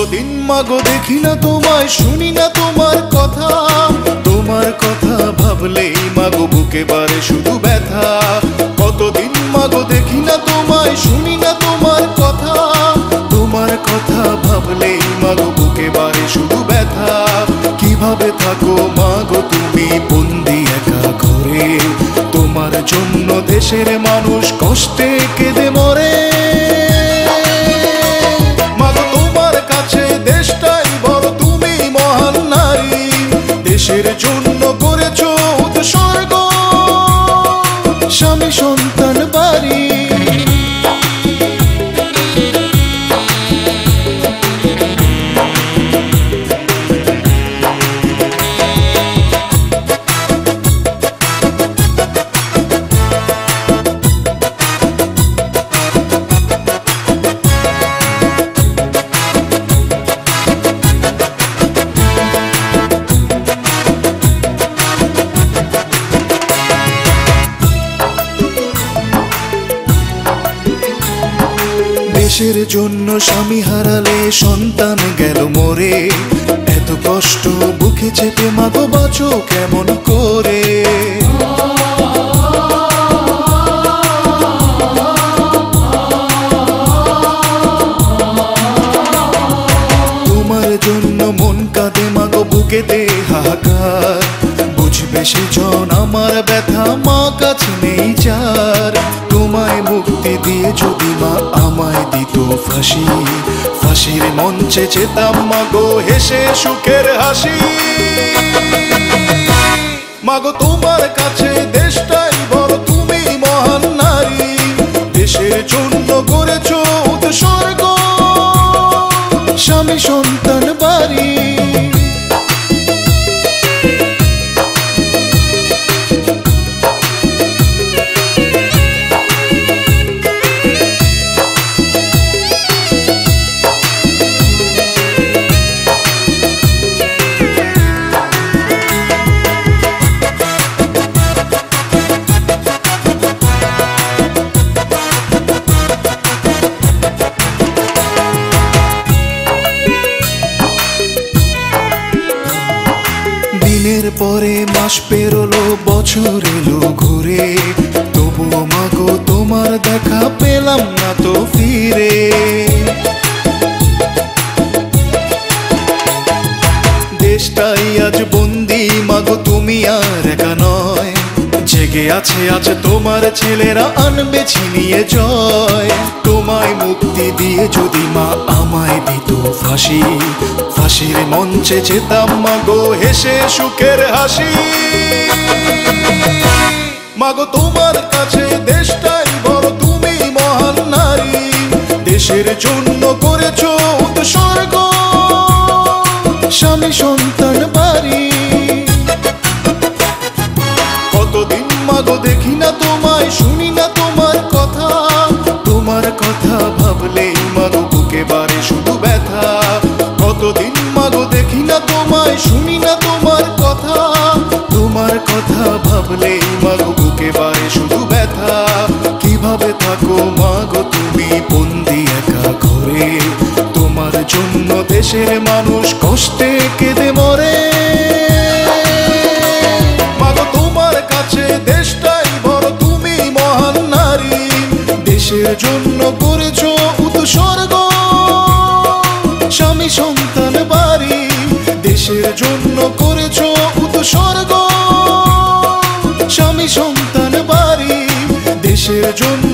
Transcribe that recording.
মাগো, দেখি না তোমায়, শুনি না তোমার কথা। তোমার কথা ভাবলেই মাগো, বুকে বারে শুধু ব্যথা। কতদিন মাগো, দেখি না তোমায়, শুনি না তোমার কথা। তোমার কথা ভাবলেই মাগো, বুকে বারে শুধু ব্যথা। কীভাবে থাকো মাগো তুমি, বন্দি একা ঘরে? তোমার জন্য দেশের মানুষ কষ্টে কেঁদে মরে। দেশের জন্য দেশের জন্য স্বামী হারালে সন্তান গেল মরে। এত কষ্ট বুকে চেপে, মাগো, বাঁচো কেমন করে? তোমার জন্য মন কাঁদে, মাগো, বুকেতে হাহাকার। বুঝবে সে জন, আমার ব্যথা, মা কাছে নেই যার তোমায় মুক্তি দিয়ে যদি মা আমায় দিত ফাঁসি, ফাঁসির মঞ্চে চেতাম মা গো, হেসে সুখের হাসি। মাগো তোমার কাছে দেশটাই বড়, তুমি মহান নারী। দেশের জন্য করেছ পরে মাস পেরোলো বছর এলো ঘুরে। তবুও মাগো তোমার দেখা পেলাম না তো ফিরে। জেগে আছে, আজ তোমার ছেলেরা আনবে ছিনিয়ে জয়। তোমায় মুক্তি দিয়ে যদি মা আমায় দিত ফাঁসি, ফাঁসির মঞ্চে যেতাম মাগো হেসে সুখের হাসি। মাগো তোমার কাছে দেশটাই বড় তুমি মহান নারী। দেশের জন্য করেছ উৎসর্গ। স্বামী সন্তান দেখি না তোমায়, শুনি না তোমার কথা। তোমার কথা ভাবলেই মাগো বুকে বারে শুধু ব্যথা। কতদিন মাগো দেখি না তোমায়, শুনি না তোমার কথা। তোমার কথা ভাবলেই মাগো বুকে বারে শুধু ব্যথা। কীভাবে থাকো মাগো তুমি বন্দি একা ঘরে? তোমার জন্য দেশের মানুষ কষ্টে কেঁদে মরে। জন্য করেছ উৎসর্গ স্বামী সন্তান বাড়ি দেশের জন্য